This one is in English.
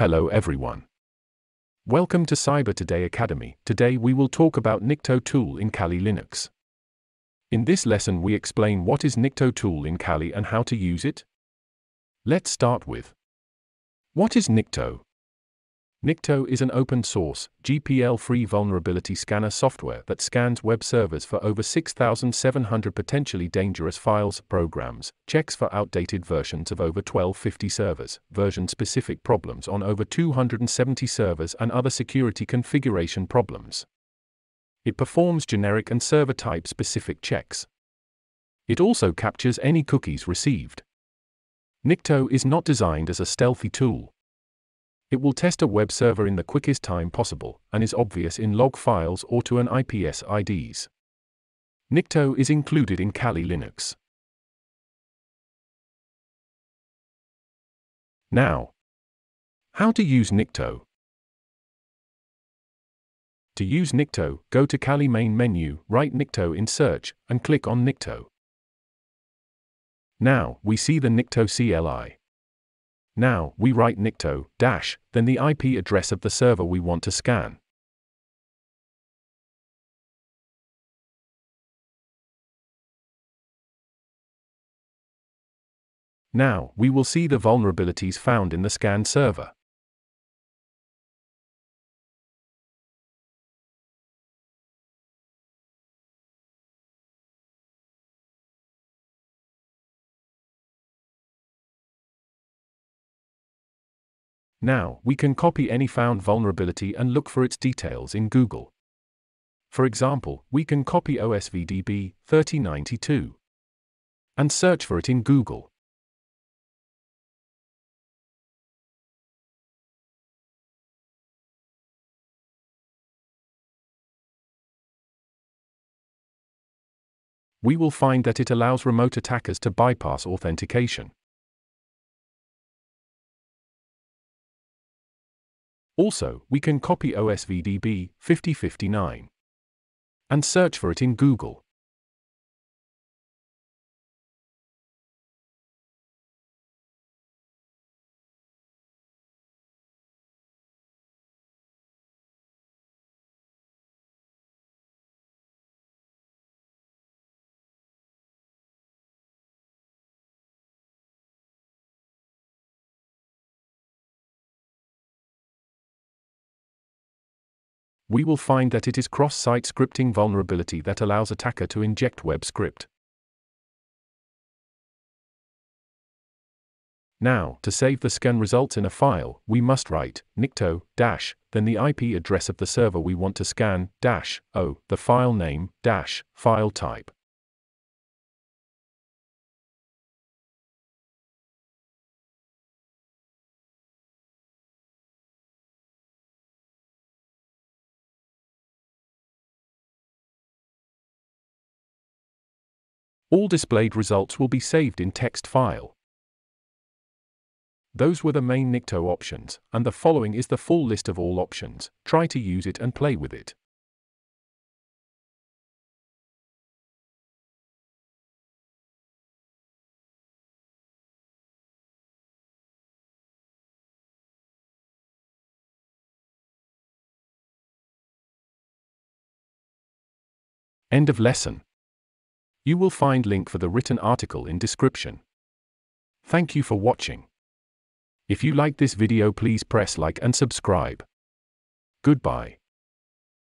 Hello everyone. Welcome to Cyber Today Academy. Today we will talk about Nikto tool in Kali Linux. In this lesson we explain what is Nikto tool in Kali and how to use it. Let's start with What is Nikto? Nikto is an open source, GPL free vulnerability scanner software that scans web servers for over 6,700 potentially dangerous files, programs, checks for outdated versions of over 1250 servers, version specific problems on over 270 servers, and other security configuration problems. It performs generic and server type specific checks. It also captures any cookies received. Nikto is not designed as a stealthy tool. It will test a web server in the quickest time possible, and is obvious in log files or to an IPS IDS. Nikto is included in Kali Linux. Now, how to use Nikto? To use Nikto, go to Kali main menu, write Nikto in search, and click on Nikto. Now, we see the Nikto CLI. Now, we write Nikto, dash, then the IP address of the server we want to scan. Now, we will see the vulnerabilities found in the scan server. Now, we can copy any found vulnerability and look for its details in Google. For example, we can copy OSVDB 3092 and search for it in Google. We will find that it allows remote attackers to bypass authentication. Also, we can copy OSVDB 5059 and search for it in Google. We will find that it is cross-site scripting vulnerability that allows attacker to inject web script. Now, to save the scan results in a file, we must write nikto dash, then the IP address of the server we want to scan dash o, the file name dash file type. All displayed results will be saved in text file. Those were the main Nikto options, and the following is the full list of all options. Try to use it and play with it. End of lesson. You will find link for the written article in description. Thank you for watching. If you like this video please press like and subscribe. Goodbye.